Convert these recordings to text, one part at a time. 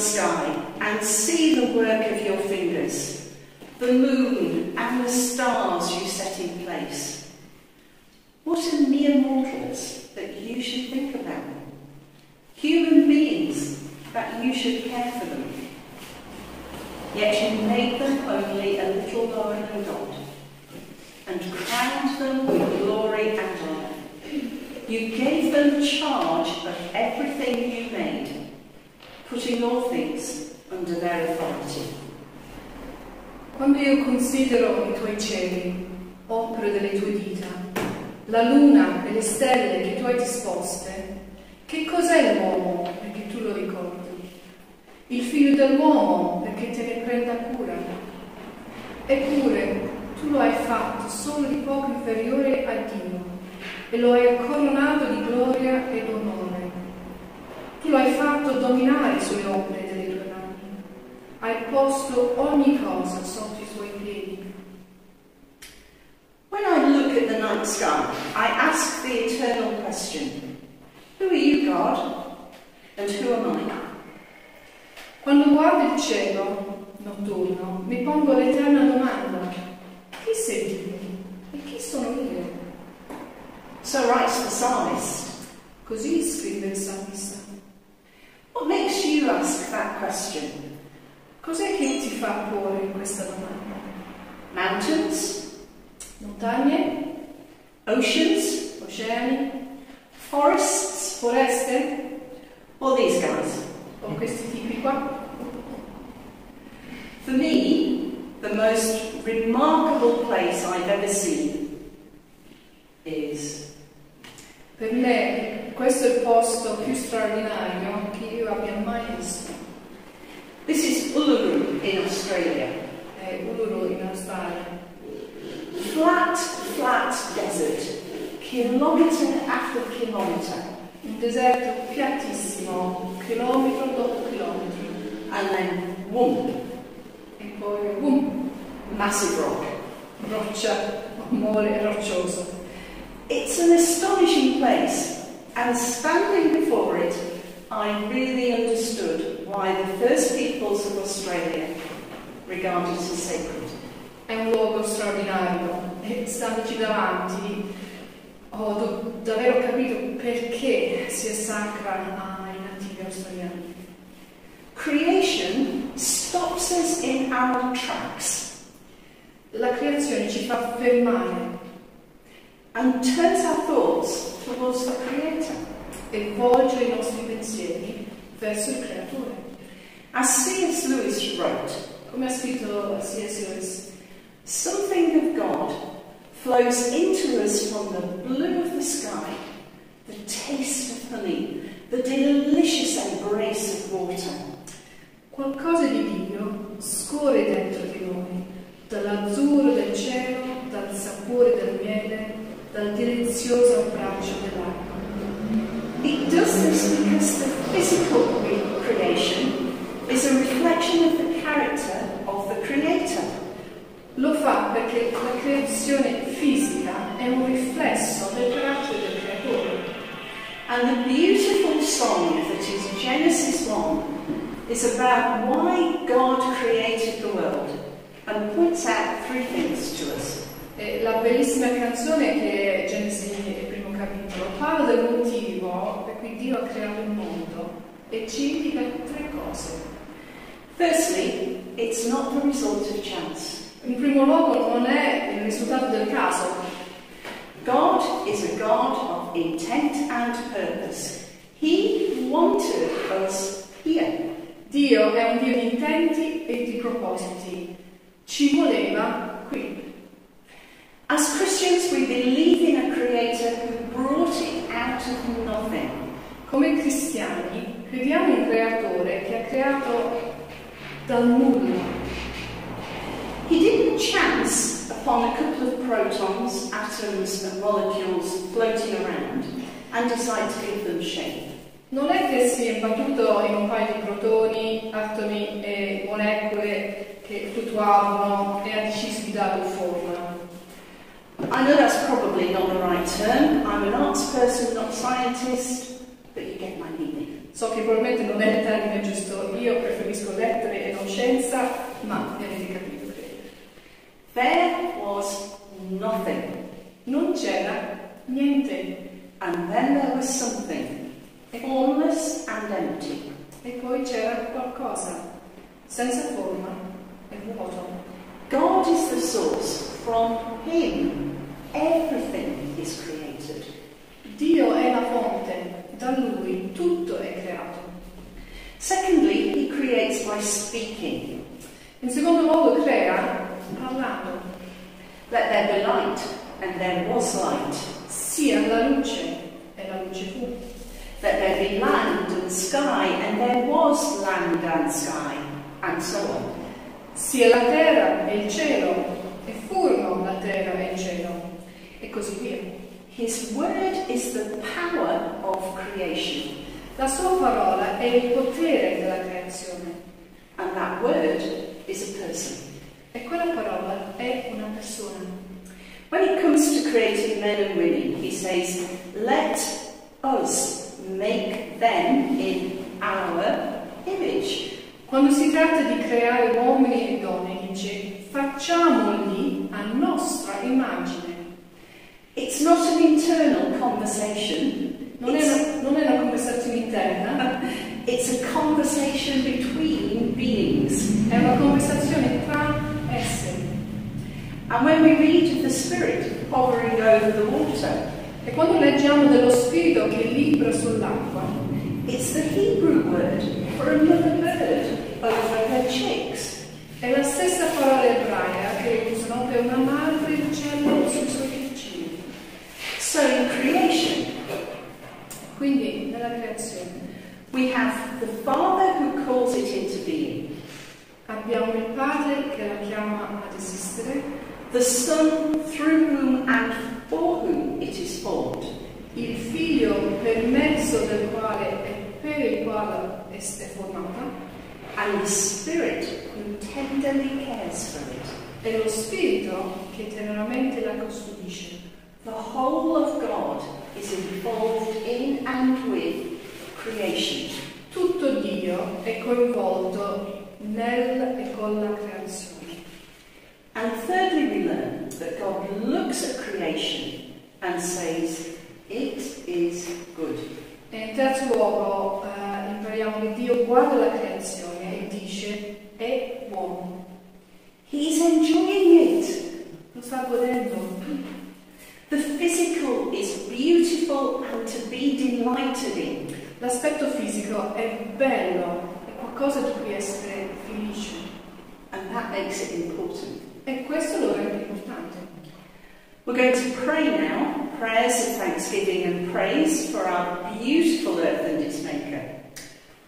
sky and see the work of your fingers, the moon and the stars you set in place. What are mere mortals that you should think about them? Human beings that you should care for them. Yet you made them only a little lower than God and crowned them with glory and honour. You gave them charge of everything you made putting all things under their authority. Quando io considero i tuoi cieli, opere delle tue dita, la luna e le stelle che tu hai disposte, che cos'è l'uomo perché tu lo ricordi? Il figlio dell'uomo perché te ne prenda cura? Eppure tu lo hai fatto solo di poco inferiore a Dio e lo hai coronato di gloria e onore. Tu lo hai fatto dominare sulle opere delle tue mani. Hai posto ogni cosa sotto i suoi piedi. When I look at the night sky, I ask the eternal question Who are you, God? And who am I? Quando guardo il cielo notturno, mi pongo l'eterna domanda: Chi sei tu? E chi sono io? So writes the psalmist. Così scrive il salmista. What makes you ask that question? Cos'è che ti fa porre questa domanda? Mountains, montagne, oceans, oceani, forests, foreste, eh? or these guys, or questi tipi qua. For me, the most remarkable place I've ever seen because the physical creation is a reflection of the character of the creator. Lo fa perché la creazione fisica è un riflesso del carattere del creatore. And the beautiful song that is Genesis 1 is about why God created the world and points out three things to us. La bellissima canzone che è Genesi, il primo capitolo, parla del motivo cui Dio ha creato il mondo e ci indica tre cose. Firstly, it's not the result of chance. In primo luogo non è il risultato del caso. God is a God of intent and purpose. He wanted us here. Dio è un Dio di intenti e di propositi. Ci voleva qui. As Christians, we believe in a creator who brought it out of nothing. Come cristiani crediamo un creatore che ha creato dal nulla. He didn't chance upon a couple of protons, atoms and molecules floating around and decide to give them shape. Non è che si è battuto in un paio di protoni, atomi e molecole che fluttuavano e ha deciso di dare forma. I know that's probably not the right term. I'm an arts person, not a scientist per i germanini. So che probabilmente non è il termine giusto, io preferisco lettere e conoscenza, ma mi avete capito che. There was nothing. Non c'era niente. And then there was something. Formless and empty. E poi c'era qualcosa, senza forma e vuoto. God is the source. From Him everything is created. Dio è la fonte da lui tutto è creato. Secondly, he creates by speaking. In secondo luogo crea parlando. Let there be light, and there was light. Sia la luce, e la luce fu. Let there be land and sky, and there was land and sky, and so on. Sia la terra e il cielo, e furono la terra e il cielo, e così via. His word is the power of creation. La sua parola è il potere della creazione. And that word is a person. E quella parola è una persona. When it comes to creating men and women, he says, let us make them in our image. Quando si tratta di creare uomini e donne, dice, facciamoli a nostra immagine. It's not an internal conversation. Non è, una, non è una conversazione interna. It's a conversation between beings. È una conversazione tra esseri. And when we read of the Spirit hovering over the water, e quando leggiamo dello Spirito che libra sull'acqua, it's the Hebrew word for another bird over her chicks. È la stessa parola ebraica che usano per una madre consider the Son through whom and for whom it is formed, il Figlio per mezzo del quale e per il quale è formata, and the Spirit who tenderly cares for it. E lo Spirito che teneramente la custodisce. The whole of God is involved in and with creation. Tutto Dio è coinvolto nel e con la creazione. And thirdly, we learn that God looks at creation and says, It is good. In terzo luogo, uh, eh, impariamo che Dio guarda la creazione e dice, È buono. He's enjoying it. Lo sta godendo. The physical is beautiful and to be delighted in. L'aspetto fisico è bello, è qualcosa di cui essere felici. And that makes it important. E questo lo rende importante. We're going to pray now, prayers of thanksgiving and praise for our beautiful earth and its maker.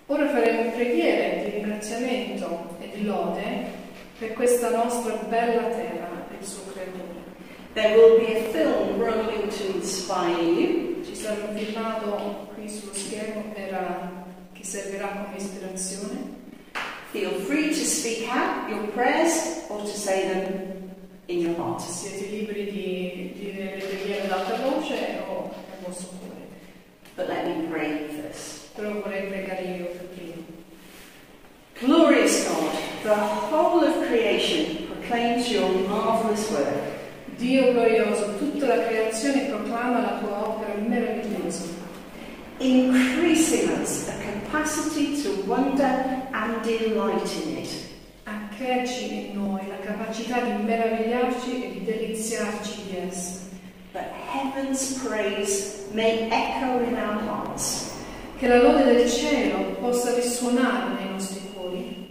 Ora faremo preghiere di ringraziamento e di lode per questa nostra bella terra e il suo creatore. There will be a film rolling to inspire you. Ci sarà un filmato qui sullo schermo per, eh, che servirà come ispirazione. Feel free to speak out your prayers or to say che la lode del cielo possa risuonare nei nostri cuori.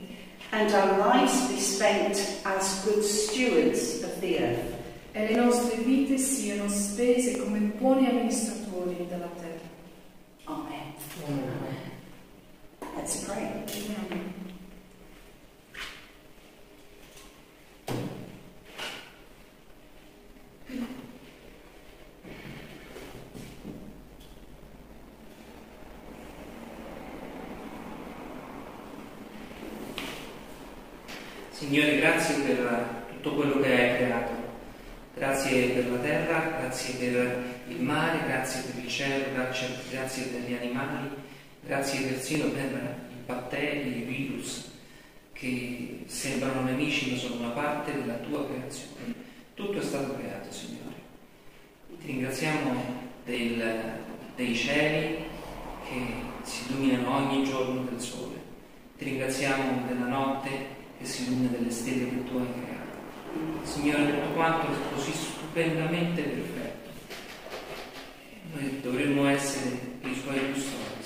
And our lives be spent as good stewards of the earth. E le nostre vite siano spese come buoni amministratori della terra. Amen. Amen. Let's pray. Amen. Signore, grazie per tutto quello che hai creato. Grazie per la terra, grazie per il mare, grazie per il cielo, grazie, grazie per gli animali, grazie persino per i batteri, i virus che sembrano nemici ma sono una parte della tua creazione. Tutto è stato creato, Signore. Ti ringraziamo del, dei cieli che si illuminano ogni giorno del sole. Ti ringraziamo della notte che si illumina delle stelle che tu hai creato. Signore, tutto quanto è così stupendamente perfetto. Noi dovremmo essere i suoi custodi.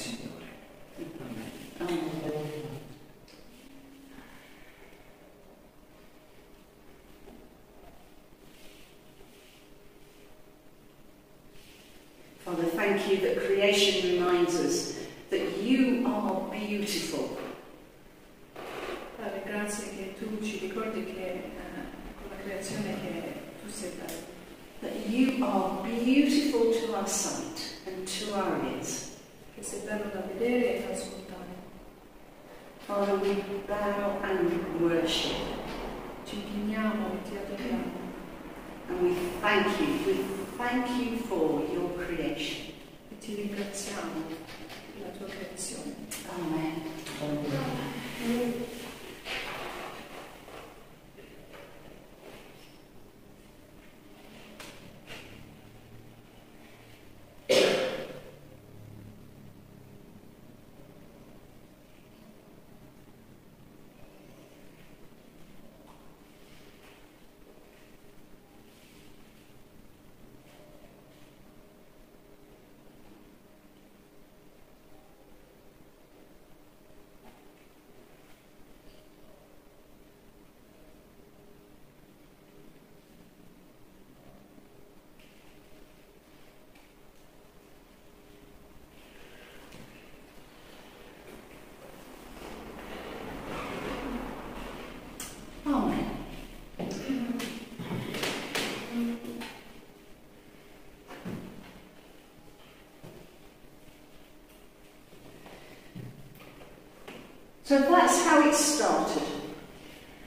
So that's how it started.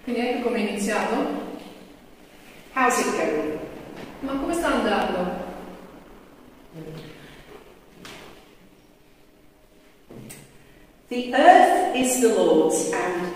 Quindi ecco come è iniziato. How's it going? Ma come sta andando? The earth is the Lord's and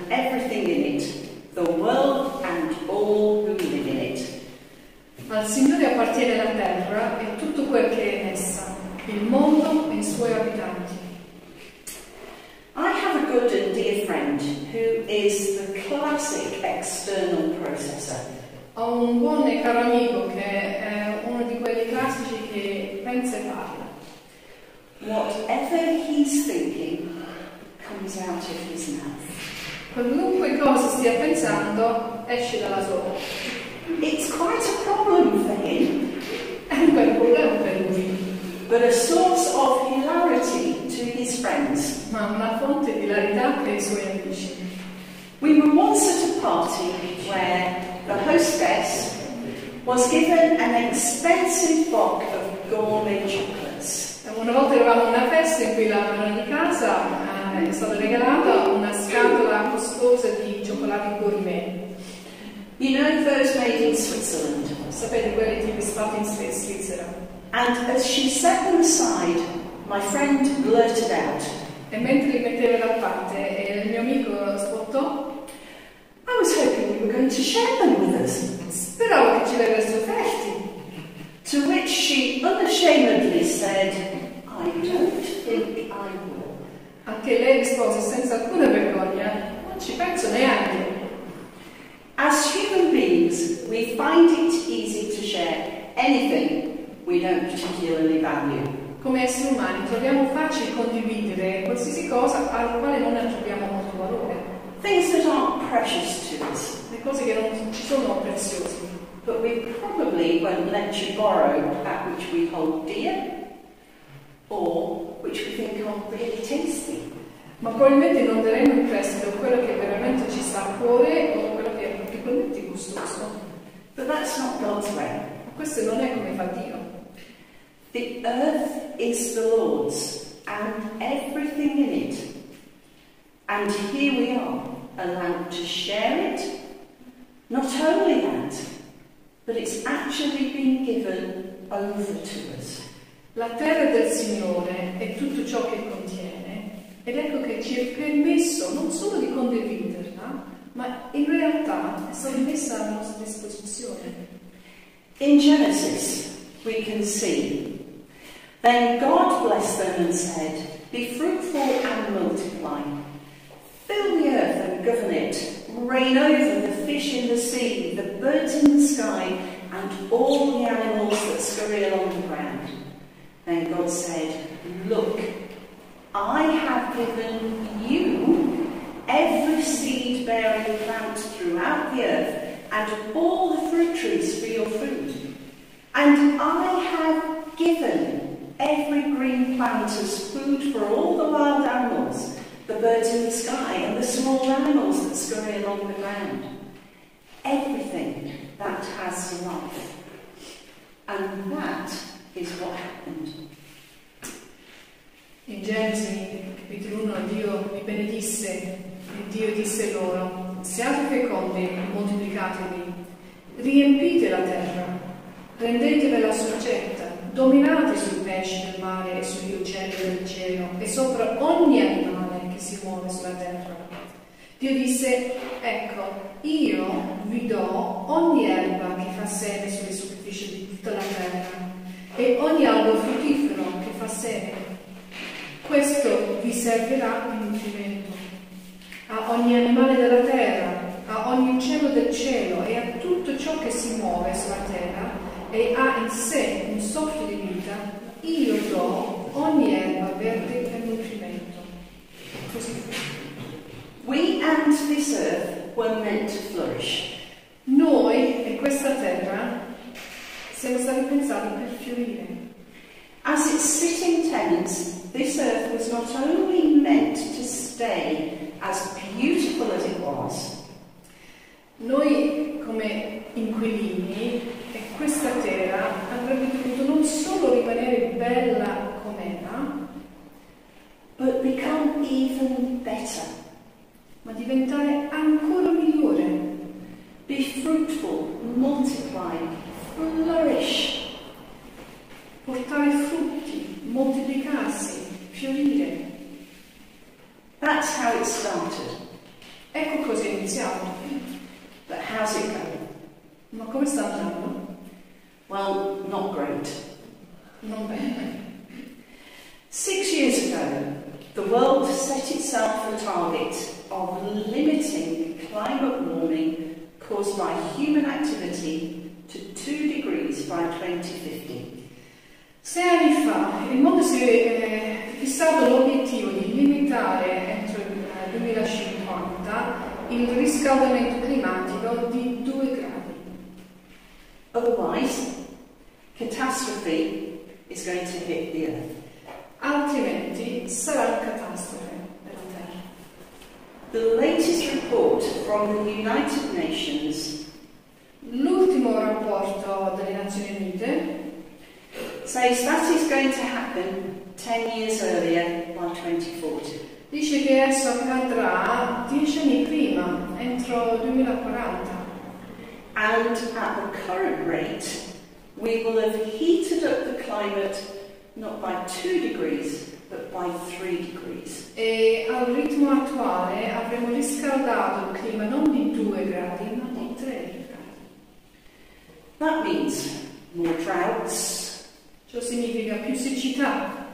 vedere dal parte e eh, il mio amico spottò a ah, lo sai che dico che non ci scendono with us però che ci verso offerti to which she unashamedly said I don't think I will a che lei rispose senza alcuna vergogna non ci penso neanche as human beings we find it easy to share anything we don't particularly value come esseri umani troviamo facile condividere qualsiasi cosa alla quale non aggiungiamo molto valore. Things that aren't precious to us. Le cose che non ci sono preziose. But we probably won't let you borrow that which we hold dear or which we think are really tasty. Ma probabilmente non daremo in prestito quello che veramente ci sta a cuore o quello che è particolarmente gustoso. But that's not God's way. Ma questo non è come fa Dio. The earth is the Lord's and everything in it. And here we are, allowed to share it. Not only that, but it's actually been given over to us. La terra del Signore è tutto ciò che contiene ed ecco che ci è permesso non solo di condividerla, ma in realtà è stata messa a nostra disposizione. In Genesis we can see Then God blessed them and said, Be fruitful and multiply. Fill the earth and govern it. Reign over the fish in the sea, the birds in the sky, and all the animals that scurry along the ground. Then God said, Look, I have given you every seed bearing plant throughout the earth and all the fruit trees for your food. And I have given Every green plant is food for all the wild animals, the birds in the sky and the small animals that scurry along the ground. Everything that has life. And that is what happened. In Genesi, capitolo 1, Dio li benedisse e Dio disse loro, siate fecondi e moltiplicatevi, riempite la terra, rendetevela soggetta, dominate sui pesci del mare e sugli uccelli del cielo e sopra ogni animale che si muove sulla terra. Dio disse, ecco, io vi do ogni erba che fa seme sulle superfici di tutta la terra e ogni albero fruttifero che fa seme. Questo vi servirà di nutrimento. A ogni animale della terra, a ogni uccello del cielo e a tutto ciò che si muove sulla terra e ha in sé un soffio di vita, io do ogni erba verde per nutrimento. Così. We and this earth were meant to flourish. Noi e questa terra siamo stati pensati per fiorire. As its sitting tenants, this earth was not only meant to stay as beautiful as it was. Noi come inquilini questa terra avrebbe dovuto non solo rimanere bella com'era, but become even better, ma diventare ancora migliore. Be fruitful, multiply, flourish, portare frutti, moltiplicarsi, fiorire. Ciò significa più siccità,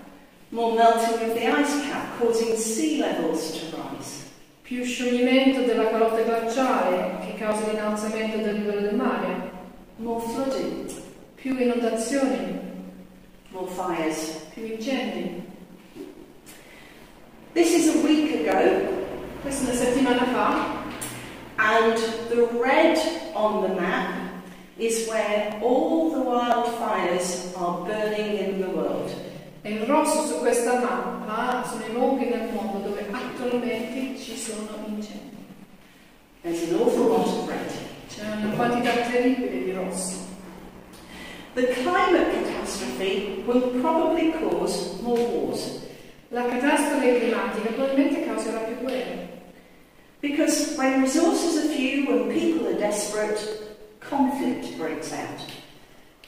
more melting of the ice cap causing sea levels to rise. Più scioglimento della calotta glaciale che causa l'innalzamento del livello del mare. More flooding. Più inondazioni. More fires. Più incendi. This is a week ago. Questa è una settimana fa. And the red on the map is where all the wildfires are burning in the world. E in rosso su questa mappa sono i luoghi nel mondo dove attualmente ci sono incendi. There's an awful lot of red. C'è una quantità terribile di rosso. The climate catastrophe will probably cause more wars. La catastrofe climatica probabilmente causerà più guerre. Because when resources are few and people are desperate, conflict breaks out.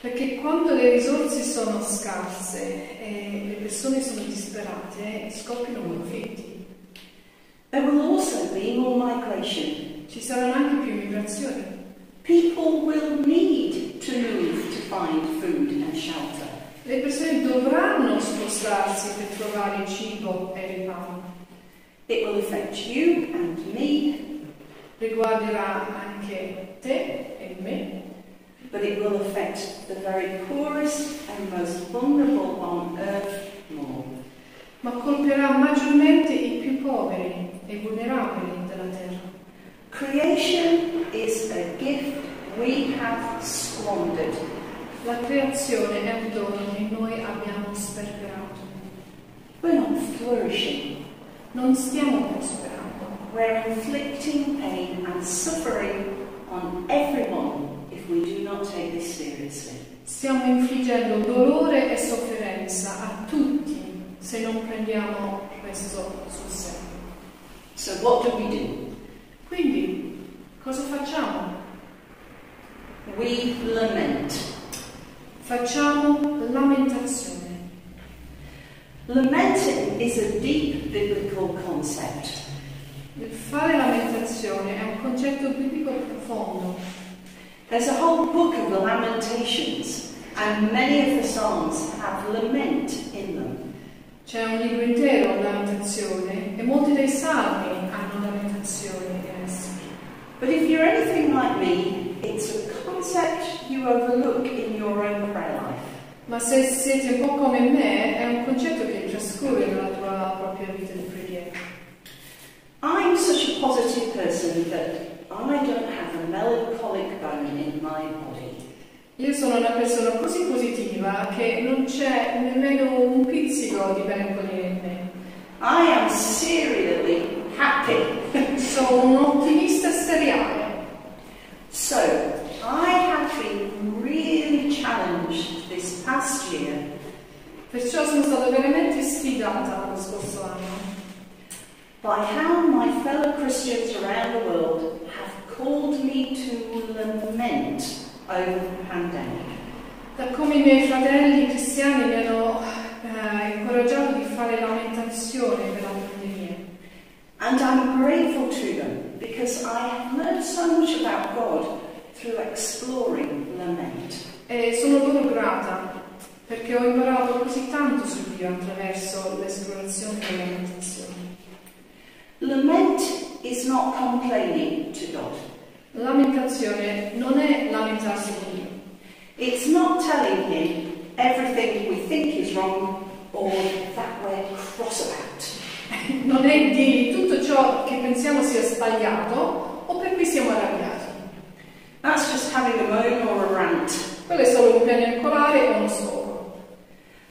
Perché quando le risorse sono scarse e le persone sono disperate, scoppiano conflitti. There will also be more migration. Ci saranno anche più immigrazioni. People will need to move to find food and shelter. Le persone dovranno spostarsi per trovare cibo e riparo. It will affect you and me. Riguarderà anche te me, but it will affect the very poorest and most vulnerable on earth more. Ma colpirà maggiormente i più poveri e vulnerabili della terra. Creation is a gift we have squandered. La creazione è un dono che noi abbiamo sperperato. We're not flourishing. Non stiamo prosperando. We're inflicting pain and suffering on everyone if we do not take this seriously. Stiamo infliggendo dolore e sofferenza a tutti se non prendiamo questo sul serio. So what do we do? Quindi cosa facciamo? We lament. Facciamo lamentazione. Lamenting is a deep biblical concept. Il fare lamentazione è un concetto biblico profondo. There's a whole book of Lamentations and many of the songs have lament in them. C'è un libro intero di lamentazione e molti dei salmi hanno lamentazioni in essi. But if you're anything like me, it's a concept you overlook in your own prayer life. Ma se siete un po' come me, è un concetto che trascuri nella tua propria vita I'm such a positive person that I don't have a melancholic bone in my body. Io sono una persona così positiva che non c'è nemmeno un pizzico di melancolia in me. I am serially happy. sono un ottimista seriale. So, I have been really challenged this past year. Perciò sono stata veramente sfidata lo scorso anno by how my fellow Christians around the world have called me to lament over the pandemic. Da come i miei fratelli cristiani mi hanno eh, incoraggiato di fare lamentazione per la pandemia. And I'm grateful to them because I have learned so much about God through exploring lament. E sono molto grata perché ho imparato così tanto su Dio attraverso l'esplorazione della meditazione. Lament is not complaining to God. Lamentazione non è lamentarsi con Dio. It's not telling him everything we think is wrong or that we're cross about. non è di tutto ciò che pensiamo sia sbagliato o per cui siamo arrabbiati. That's just having a moan or a rant. Quello è solo un piagnucolare o uno scopo.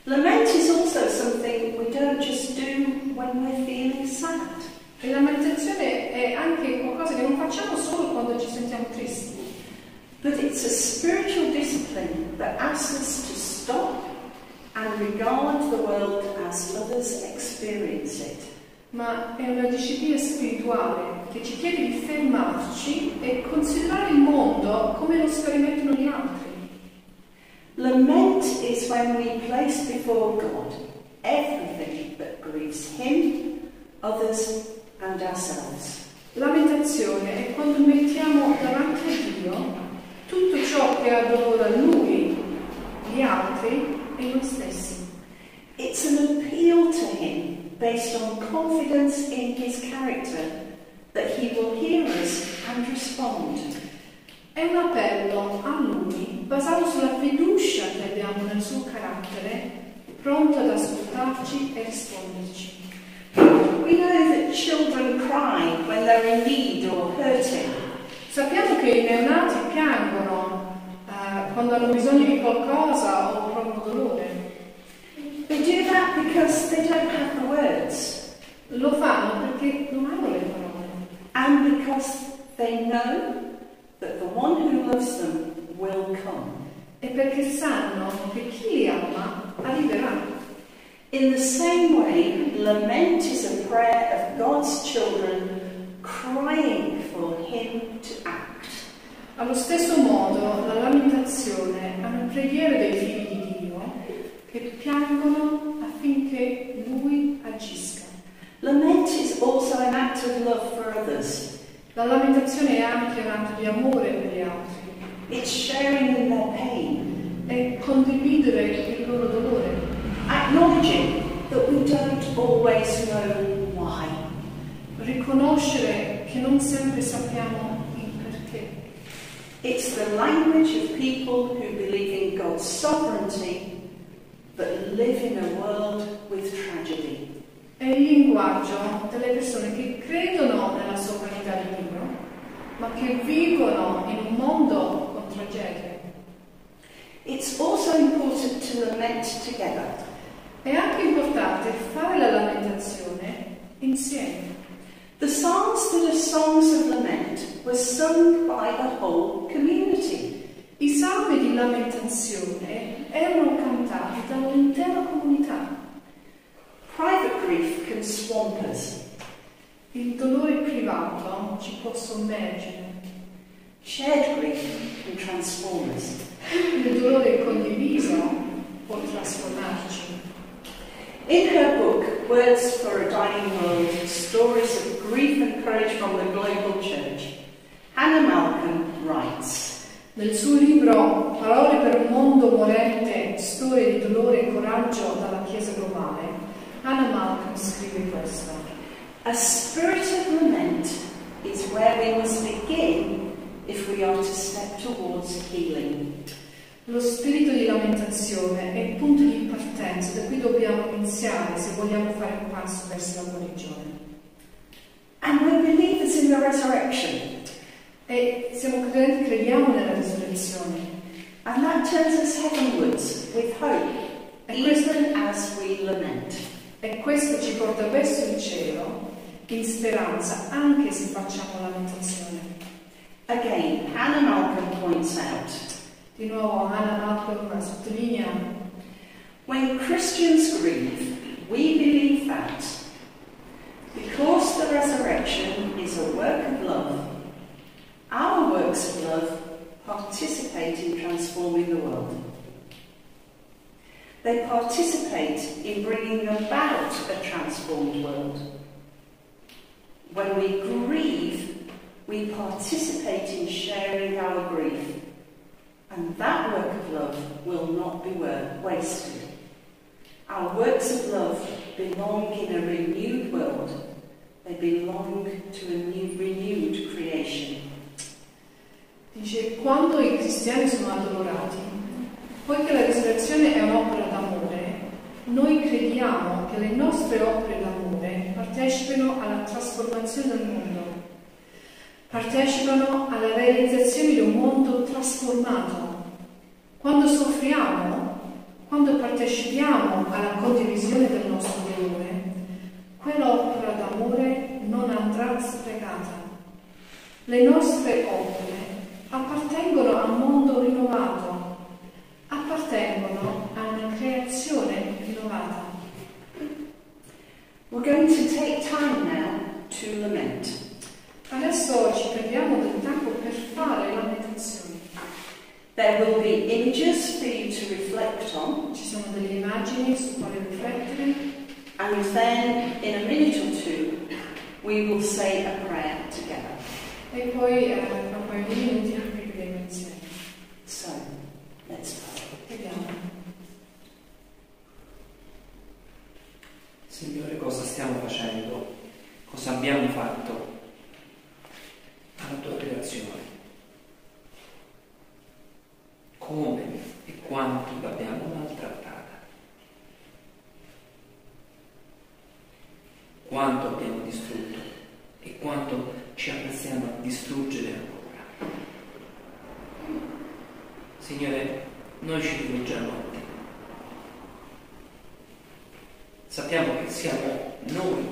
Lament is also something we don't just do when we're feeling sad. E la meditazione è anche qualcosa che non facciamo solo quando ci sentiamo tristi. But it's a spiritual discipline that asks us to stop and regard the world as others experience it. Ma è una disciplina spirituale che ci chiede di fermarci e considerare il mondo come lo sperimentano gli altri. Lament is when we place before God everything that grieves Him, others, and ourselves. La è quando mettiamo davanti a Dio tutto ciò che adora Lui, gli altri e noi stessi. It's an appeal to Him based on confidence in His character that He will hear us and respond. È un appello a Lui basato sulla fiducia che abbiamo nel Suo carattere, pronto ad ascoltarci e risponderci. we know that children cry when they're in need or hurting. Sappiamo che i neonati piangono uh, quando hanno bisogno di qualcosa o provano dolore. They do that because they don't have the words. Lo fanno perché non hanno le parole. And because they know that the one who loves them will come. E perché sanno che chi li ama arriverà. In the same way, lament is a prayer of God's children crying for Him to act. Allo stesso modo, la lamentazione è una preghiera dei figli di Dio che piangono affinché Lui agisca. Lament is also an act of love for others. La lamentazione è anche un atto di amore per gli altri. It's sharing in their pain. È condividere il loro dolore. acknowledging that we don't always know why. Riconoscere che non sempre sappiamo il perché. It's the language of people who believe in God's sovereignty but live in a world with tragedy. È il linguaggio delle persone che credono nella sovranità di Dio, ma che vivono in un mondo con tragedie. It's also important to lament together. È anche importante fare la lamentazione insieme. The songs that are songs of lament were sung by the whole community. I salmi di lamentazione erano cantati dall'intera comunità. Private grief can swamp us. Il dolore privato ci può sommergere. Shared grief can transform us. Il dolore condiviso può trasformarci. In her book, Words for a Dying World, Stories of Grief and Courage from the Global Church, Hannah Malcolm writes, Nel suo libro Parole per un mondo morente, storie di dolore e coraggio dalla Chiesa globale, Hannah Malcolm scrive questo. A spirit of lament is where we must begin if we are to step towards healing. Lo spirito di lamentazione è il punto di partenza da cui dobbiamo iniziare se vogliamo fare un passo verso la guarigione. And we believe it's in the resurrection. E siamo credenti, crediamo nella risurrezione. And that turns us heavenwards with hope, e questo, as we lament. E questo ci porta verso il cielo in speranza, anche se facciamo lamentazione. Again, Hannah Malcolm points out di nuovo Anna Malcolm sottolinea. When Christians grieve, we believe that because the resurrection is a work of love, our works of love participate in transforming the world. They participate in bringing about a transformed world. When we grieve, we participate in sharing our grief And that work of love will not be wasted. Our works of love belong in a renewed world. They belong to a new, renewed creation. Dice, quando i cristiani sono addolorati, poiché la risurrezione è un'opera d'amore, noi crediamo che le nostre opere d'amore partecipino alla trasformazione del mondo, partecipano alla realizzazione di un mondo trasformato. Quando soffriamo, quando partecipiamo alla condivisione del nostro dolore, quell'opera d'amore non andrà sprecata. Le nostre opere appartengono a un mondo rinnovato, appartengono a una creazione rinnovata. We're going to take time now to lament. Adesso ci prendiamo del tempo per fare la meditazione. There will be images for you to reflect on. Ci sono delle immagini su quale riflettere. And then in a minute or two we will say a prayer together. E poi eh, tra pochi minuti pregheremo insieme. So, let's pray. Vediamo. Signore, cosa stiamo facendo? Cosa abbiamo fatto? Alla tua creazione come e quanto l'abbiamo maltrattata, quanto abbiamo distrutto e quanto ci apprestiamo a distruggere ancora. Signore, noi ci rivolgiamo a te. Sappiamo che siamo noi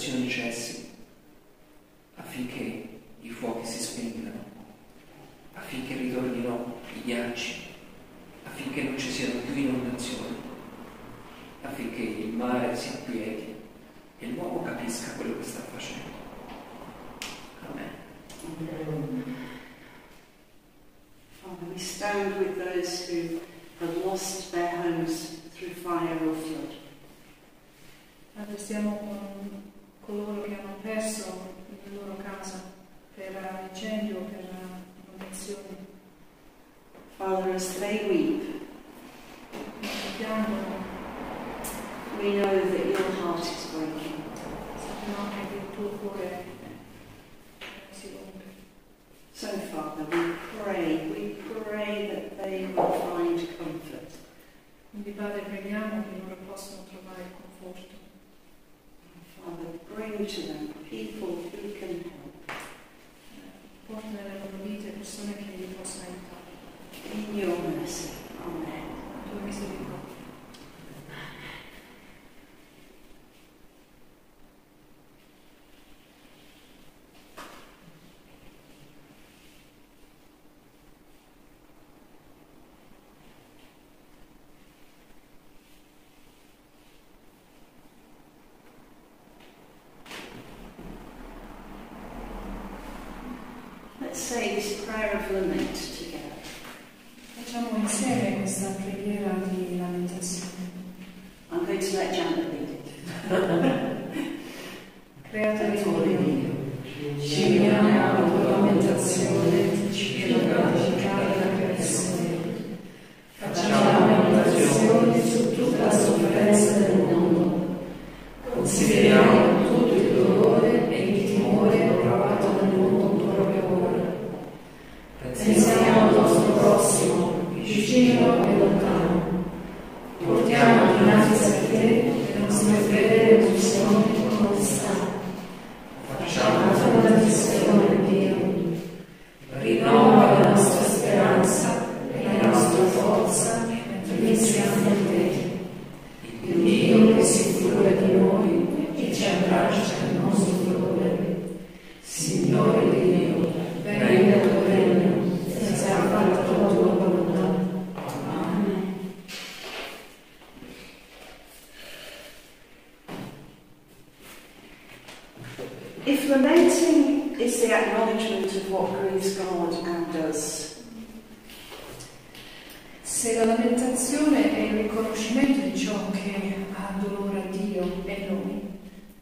operazioni di cessi to them, people say this prayer of lament If lamenting is the acknowledgement of what grieves God and us, se la lamentazione è il riconoscimento di ciò che ha dolore a Dio e noi,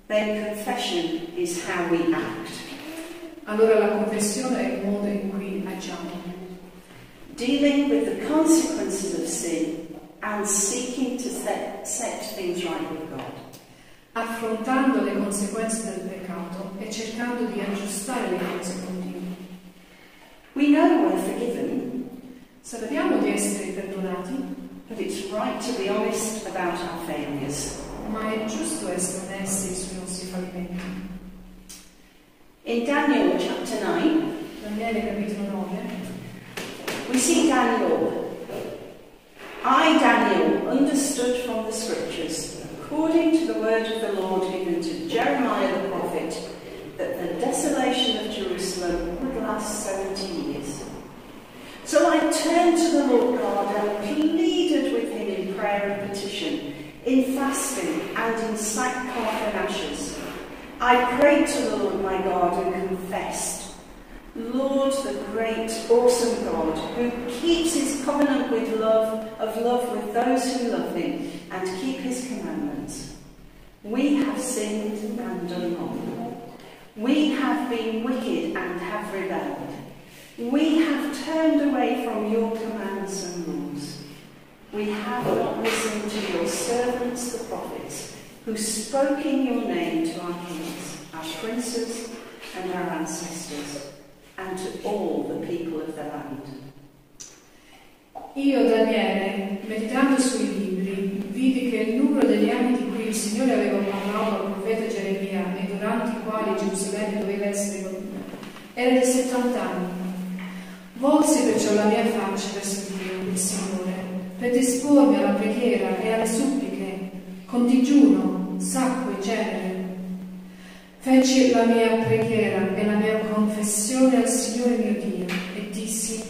then confession is how we act. Allora la confessione è il modo in cui agiamo. Dealing with the consequences of sin and seeking to set, set things right with God affrontando le conseguenze del peccato e cercando di aggiustare le cose con Dio. We know we're forgiven. Sappiamo di essere perdonati. But it's right to be honest about our failures. Ma è giusto essere onesti sui nostri fallimenti. In Daniel chapter 9, Daniele capitolo 9, we see Daniel. I, Daniel, understood from the scriptures according to the word of the Lord given to Jeremiah the prophet, that the desolation of Jerusalem would last 70 years. So I turned to the Lord God and pleaded with him in prayer and petition, in fasting and in sackcloth and ashes. I prayed to the Lord my God and confessed Lord, the great, awesome God, who keeps his covenant with love, of love with those who love him and keep his commandments. We have sinned and done wrong. We have been wicked and have rebelled. We have turned away from your commands and laws. We have not listened to your servants, the prophets, who spoke in your name to our kings, our princes, and our ancestors. and to all the people of the land. Io, Daniele, meditando sui libri, vidi che il numero degli anni di cui il Signore aveva parlato al profeta Geremia e durante i quali Gerusalemme doveva essere voluta era di 70 anni. Volsi perciò la mia faccia verso Dio, il Signore, per dispormi alla preghiera e alle suppliche, con digiuno, sacco e genere, Feci la mia preghiera e la mia confessione al Signore mio Dio e dissi,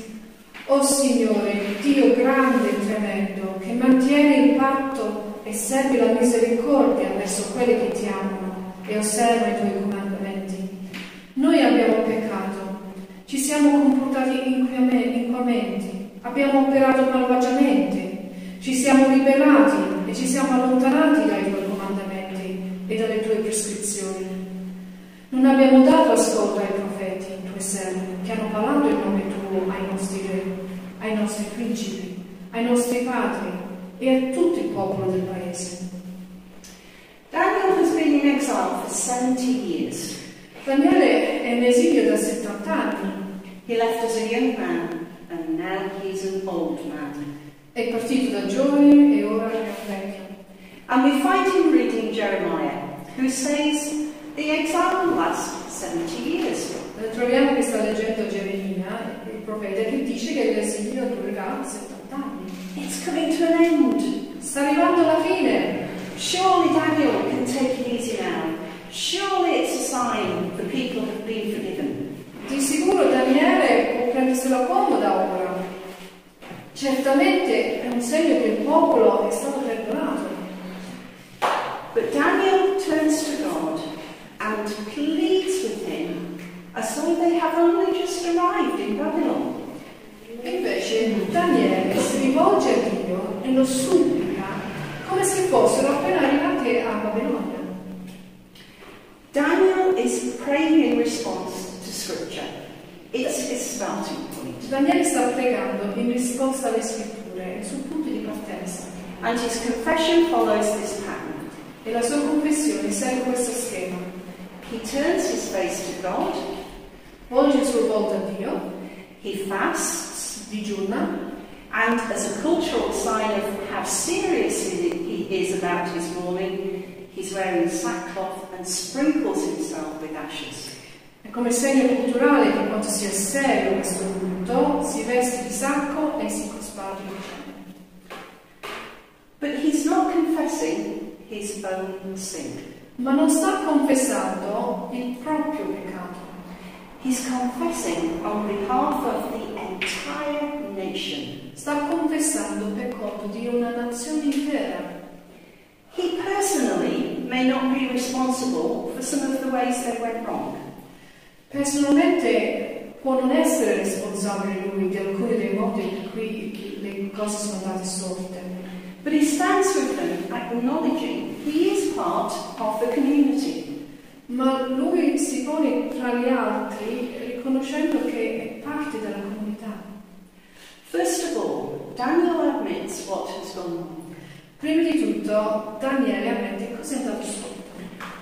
O Signore, Dio grande e tremendo, che mantiene il patto e servi la misericordia verso quelli che ti amano e osserva i tuoi comandamenti. Noi abbiamo peccato, ci siamo comportati inquamenti, abbiamo operato malvagiamente, ci siamo ribellati e ci siamo allontanati dai tuoi comandamenti e dalle tue prescrizioni. Non abbiamo dato ascolto ai profeti, i tuoi servi, che hanno parlato in nome tuo ai nostri re, ai nostri principi, ai nostri padri e a tutto il popolo del paese. Daniel has been in exile for 70 years. Daniele è in esilio da 70 anni. He left as a young man and now he's an old man. È partito da giovane e ora è vecchio. And we find him reading Jeremiah, who says The example lasts 70 years. Eh, troviamo che sta leggendo Geremia, il profeta, che dice che l'esilio durerà 70 anni. It's coming to an end. Sta arrivando alla fine. Surely Daniel can take it easy now. Surely it's a sign for people who have been forgiven. Di sicuro Daniele può prendersela comoda ora. Certamente è un segno che il popolo è stato physical service culture e sul punto di partenza. Anche his confession follows this pattern. E la sua confessione segue questo schema. He turns his face to God, volge il suo volto a Dio, he fasts, digiuna, and as a cultural sign of how serious he is about his mourning, he's wearing sackcloth and sprinkles himself with ashes. È come segno culturale di quanto sia serio questo punto, si veste di sacco e si cosparge di But he's not confessing his own sin. Ma non sta confessando il proprio peccato. He's confessing on behalf of the entire nation. Sta confessando per conto di una nazione intera. He personally may not be responsible for some of the ways they went wrong. Personalmente può non essere responsabile lui di alcuni dei modi in cui le cose sono andate storte. But he stands with them, acknowledging he is part of the community. Ma lui si pone tra gli altri riconoscendo che è parte della comunità. First of all, Daniel admits what has gone wrong. Prima di tutto, Daniele ammette cosa è andato storto.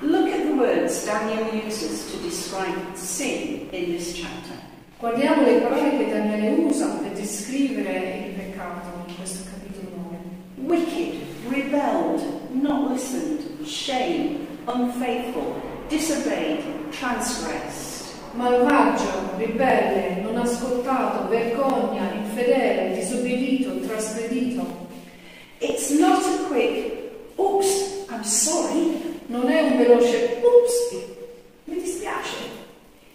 Look at words Daniel uses to describe sin in this chapter. Guardiamo le parole che Daniele usa per descrivere il peccato in questo capitolo 9. Wicked, rebelled, not listened, shame, unfaithful, disobeyed, transgressed. Malvagio, ribelle, non ascoltato, vergogna, infedele, disobbedito, trasgredito. It's not a quick, oops, I'm sorry, non è un veloce mi dispiace.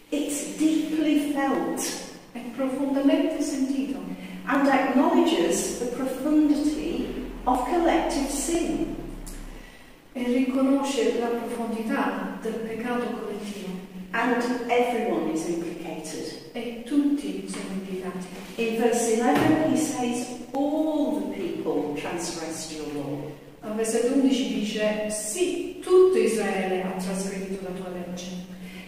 It's deeply felt, è profondamente sentito, and acknowledges the profundity of collective sin. E riconosce la profondità del peccato collettivo. And everyone is implicated. E tutti sono implicati. In verse 11 he says, all the people transgressed your law. al versetto 11 dice, sì, tutto Israele ha trasgredito la tua legge.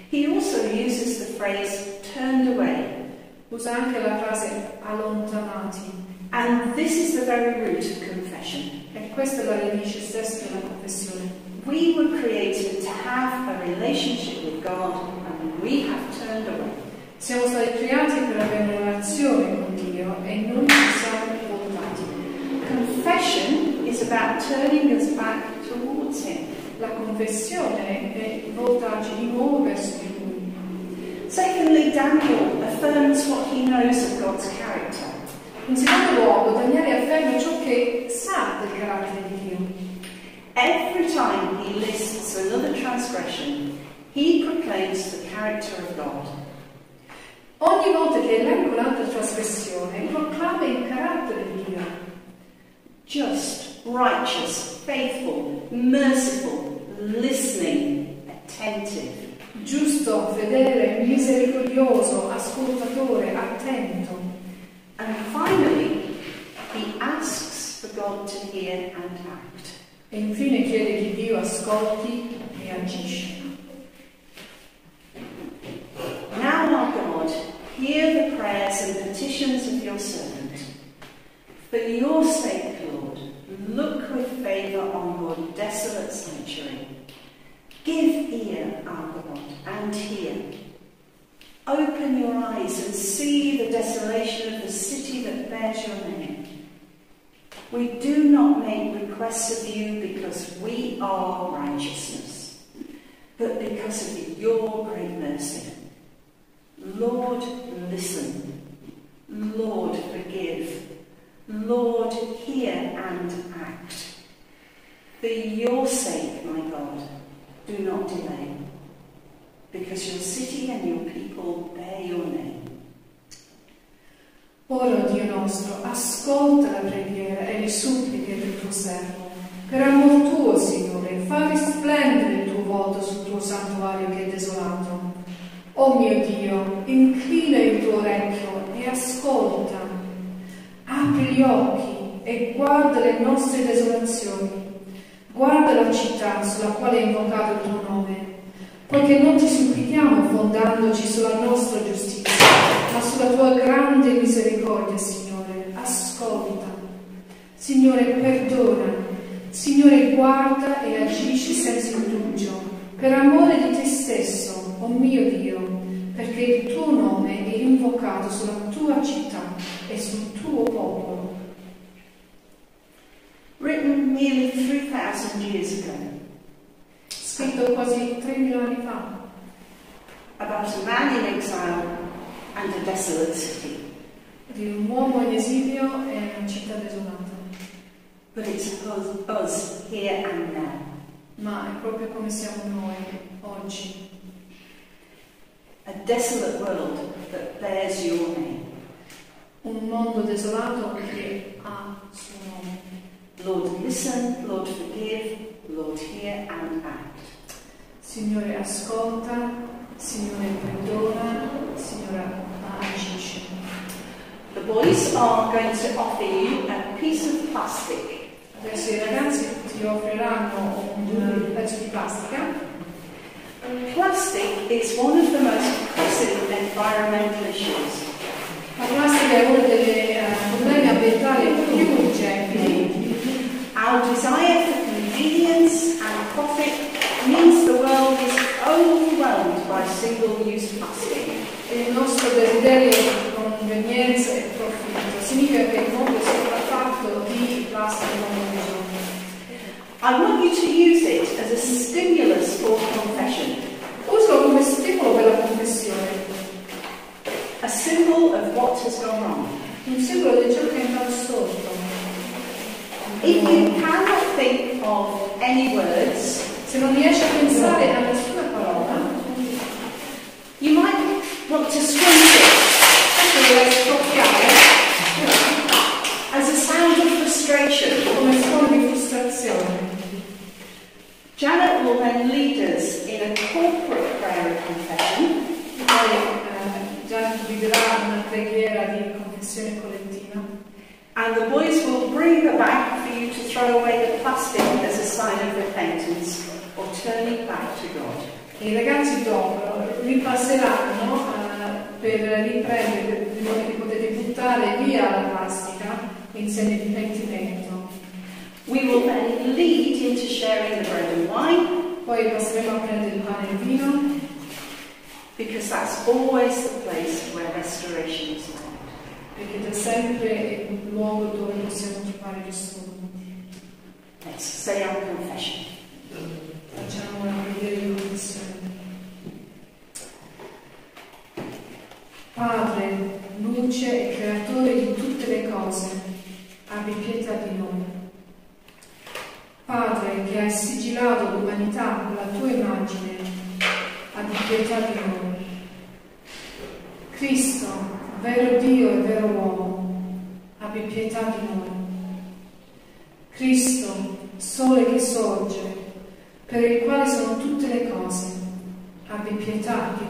He also uses the phrase turned away. Usa anche la frase allontanati. And this is the very root of confession. E questa è la radice stessa della confessione. We were created to have a relationship with God and we have turned away. Siamo stati creati per avere una relazione con Dio e non that turning us back towards Him. La confessione è voltarci di nuovo verso di Lui. Secondly, Daniel affirms what he knows of God's character. In secondo luogo, Daniele afferma ciò che sa del carattere di Dio. Every time he lists another transgression, he proclaims the character of God. Ogni volta che elenca un'altra trasgressione, proclama il carattere di Dio. Just righteous, faithful, merciful, listening, attentive. Giusto, fedele, misericordioso, ascoltatore, attento. And finally, he asks for God to hear and act. E infine chiede che Dio ascolti e agisce. Now, my God, hear the prayers and petitions of your servant. For your sake, Lord, Look with favour on your desolate sanctuary. Give ear, our God, and hear. Open your eyes and see the desolation of the city that bears your name. We do not make requests of you because we are righteousness, but because of your great mercy. Lord, listen. Lord, forgive. Lord, hear and act. For your sake, my God, do not delay, because your city and your people bear your name. Ora, Dio nostro, ascolta la preghiera e le suppliche del tuo servo. Per amor tuo, Signore, fa risplendere il tuo volto sul tuo santuario che è desolato. O oh mio Dio, inclina il tuo orecchio e ascolta apri gli occhi e guarda le nostre desolazioni. Guarda la città sulla quale è invocato il tuo nome, poiché non ci supplichiamo fondandoci sulla nostra giustizia, ma sulla tua grande misericordia, Signore. Ascolta. Signore, perdona. Signore, guarda e agisci senza indugio, per amore di te stesso, o oh mio Dio, perché il tuo nome è invocato sulla tua città e sul tuo popolo. Written nearly 3,000 years ago. Scritto quasi 3.000 anni fa. About a man in exile and a desolate city. Di un uomo in esilio e una città desolata. But it's us here and now. Ma è proprio come siamo noi oggi. A desolate world that bears your name. un mondo desolato che ha suo nome. Lord listen, Lord forgive, Lord hear and act. Signore ascolta, Signore perdona, Signore agisce. The boys are going to offer you a piece of plastic. Adesso i ragazzi ti offriranno un pezzo di plastica. Plastic is one of the most pressing environmental issues la plastica è uno dei problemi ambientali più urgenti. Our desire for convenience and profit means the world is overwhelmed by single-use plastic. Il nostro desiderio di convenienza e profitto significa che il mondo è sopraffatto di plastica non I want you to use it as a stimulus for confession. symbol of what has gone wrong. Un di ciò che è andato If you cannot think of any words, se non riesci a pensare a nessuna parola, you might want to scream it. As a sound of frustration, come suono di frustrazione. Janet will then lead us in a corporate prayer of confession. Oh, then vivrà una preghiera di confessione collettiva. And the boys will bring the bag for you to throw away the plastic as a sign of repentance or turning back to God. I ragazzi dopo ripasseranno uh, per riprendere, che potete buttare via la plastica in segno di pentimento. We will then lead into sharing the bread and wine. Poi passeremo a prendere il pane e il vino because that's always the place where restoration is made. Perché è sempre il luogo dove possiamo trovare rispondi. Let's say our confession. Facciamo la verità di noi. Cristo, sole che sorge, per il quale sono tutte le cose, abbi pietà di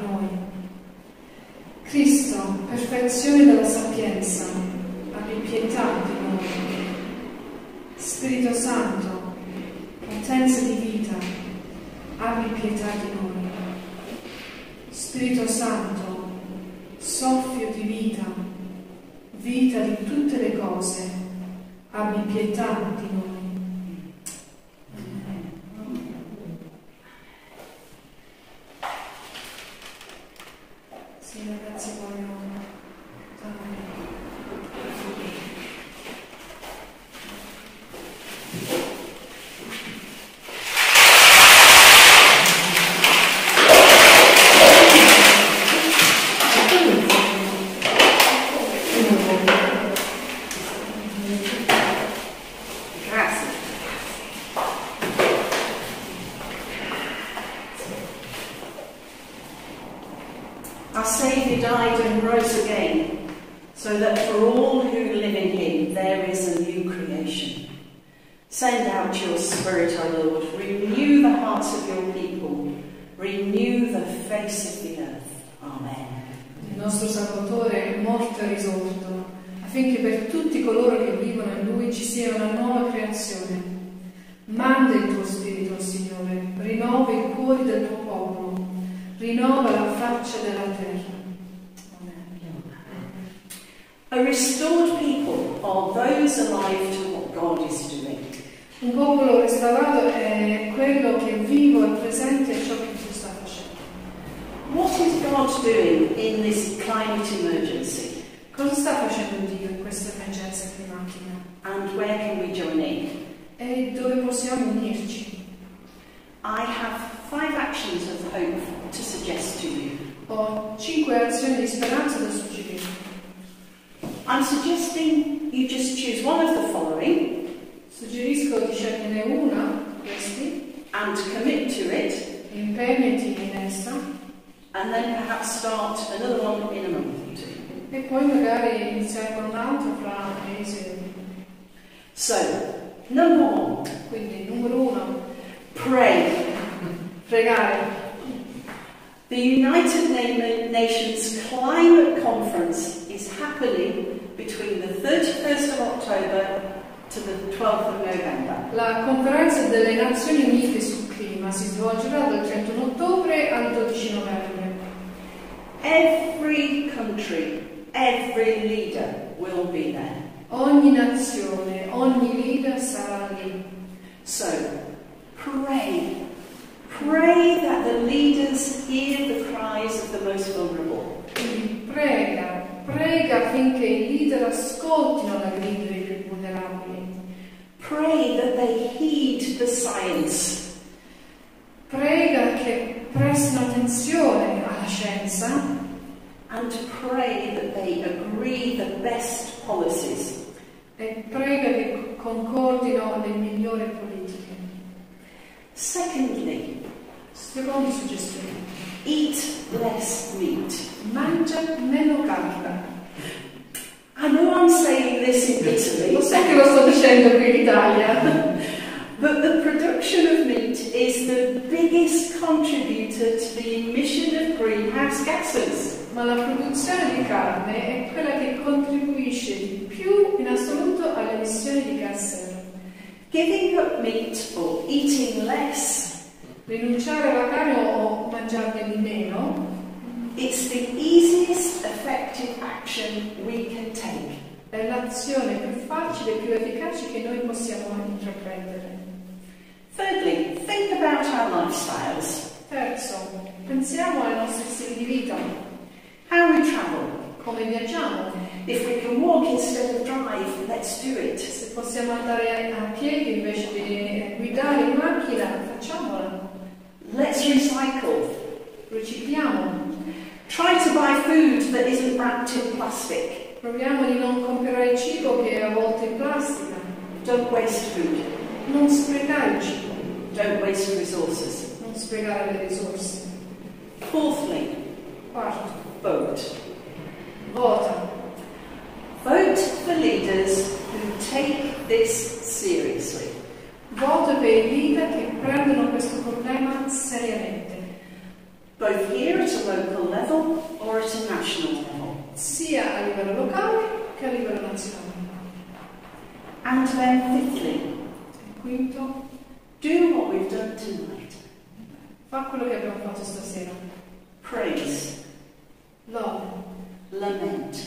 Lord. Renew the hearts of your people. Renew the face of the earth. Amen. Il nostro Salvatore è morto e risorto, affinché per tutti coloro che vivono in Lui ci sia una nuova creazione. Manda il tuo Spirito, Signore, rinnova i cuori del tuo popolo, rinnova la faccia della terra. Amen. A restored people are those alive to what God is doing. Un popolo restaurato è quello che vivo e presente ciò che Dio sta facendo. What is God doing in this climate emergency? Cosa sta facendo Dio in questa emergenza climatica? And where can we join in? E dove possiamo unirci? I have five actions of hope to suggest to you. Ho cinque azioni di speranza da suggerire. I'm suggesting you just choose one of the following. Suggerisco di scegliere una di questi and commit to it, impegnati in essa and then perhaps start another one in a month or two. e poi magari iniziare con un fra un mese. So, number one, Quindi numero uno, pray. pregare. The United Nations Climate Conference is happening between the 31st of October Cioè, la conferenza delle Nazioni Unite sul clima si svolgerà dal 31 ottobre al 12 novembre. Every country, every leader will be there. Ogni nazione, ogni leader sarà lì. So, pray. Pray that the leaders hear the cries of the most vulnerable. Quindi prega, prega finché i leader ascoltino la grida dei più vulnerabili. pray that they heed the science. Prega che prestino attenzione alla scienza. And pray that they agree the best policies. E prega che concordino le migliori politiche. Secondly, secondo suggestione, eat less meat. Mangia meno carne. I know I'm saying this in Italy. Lo so che lo sto dicendo qui in Italia. But the production of meat is the biggest contributor to the emission of greenhouse gases. Ma la produzione di carne è quella che contribuisce di più in assoluto alle emissioni di gas serra. Giving up meat or eating less. Rinunciare alla carne o mangiarne di meno it's the easiest effective action we can take. È l'azione più facile e più efficace che noi possiamo intraprendere. Thirdly, think about our lifestyles. Terzo, pensiamo ai nostri stili di vita. How we travel. Come viaggiamo. If we can walk instead of drive, let's do it. Se possiamo andare a piedi invece di eh, guidare in macchina, facciamola. Let's recycle. Ricicliamo. Try to buy food that isn't wrapped in plastic. Proviamo di non comprare cibo che è a volte in plastica. Don't waste food. Non sprecare cibo. Don't waste resources. Non sprecare le risorse. Fourthly, Quarto. vote. Vota. Vote for leaders who take this seriously. Voto per i leader che prendono questo problema seriamente both here at a local level or at a national level. Sia a livello locale che a livello nazionale. And then fifthly, quinto, do what we've done tonight. Fa quello che abbiamo fatto stasera. Praise. Love. Lament.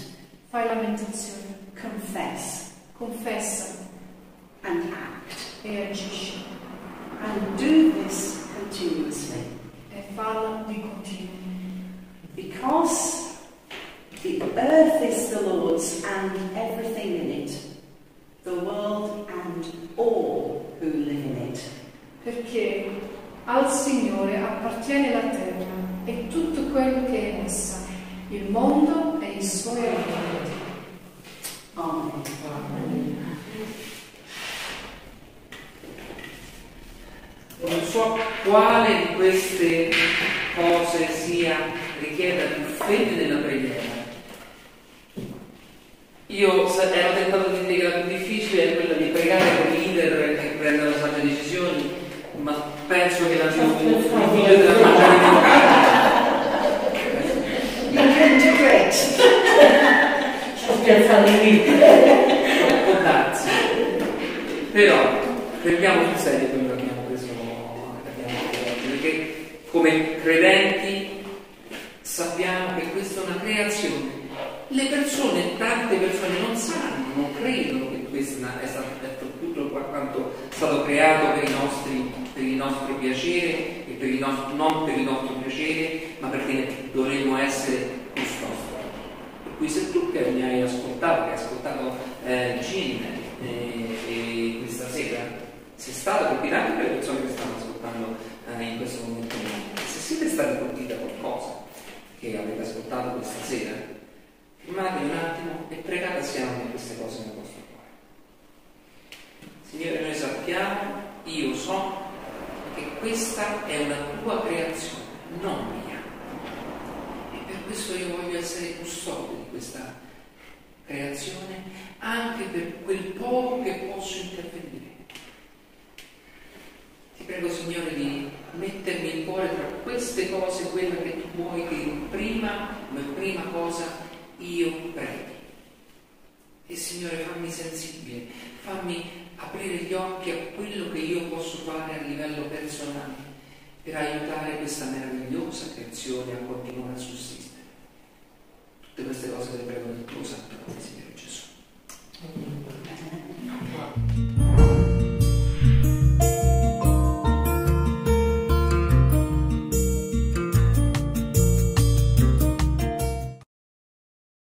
Fai lamentazione. Confess. Confessa. And act. E agisci. And do this continuously. parla di continuo. Because the earth is the Lord's and everything in it, the world and all who live in it. Perché al Signore appartiene la terra e tutto quello che è in essa, il mondo e i suoi abitanti. Amen. Amen. non so quale di queste cose sia richieda più fede della preghiera. Io ero tentato di dire che la più difficile è quella di pregare con leader che prendono sagge decisioni, ma penso che la certo, più certo. difficile della maggioranza di Può darsi, però prendiamo sul serio quello che abbiamo non credono che questo è stato tutto quanto stato creato per, nostri, per il nostro piacere e per nostro, non per il nostro piacere, ma perché dovremmo essere custodi. Per cui se tu che mi hai ascoltato, che hai ascoltato eh, Gin eh, questa sera, sei stato colpito anche per le persone che stanno ascoltando eh, in questo momento, se siete stati colpiti da qualcosa che avete ascoltato questa sera, Immagini un attimo e pregate siamo di queste cose nel vostro cuore. Signore, noi sappiamo, io so, che questa è una tua creazione, non mia. E per questo io voglio essere custode di questa creazione, anche per quel poco che posso intervenire. Ti prego, Signore, di mettermi in cuore tra queste cose quella che tu vuoi che prima, come prima cosa, io prego. E Signore fammi sensibile, fammi aprire gli occhi a quello che io posso fare a livello personale per aiutare questa meravigliosa creazione a continuare a sussistere. Tutte queste cose le prego nel tuo santo nome, Signore Gesù.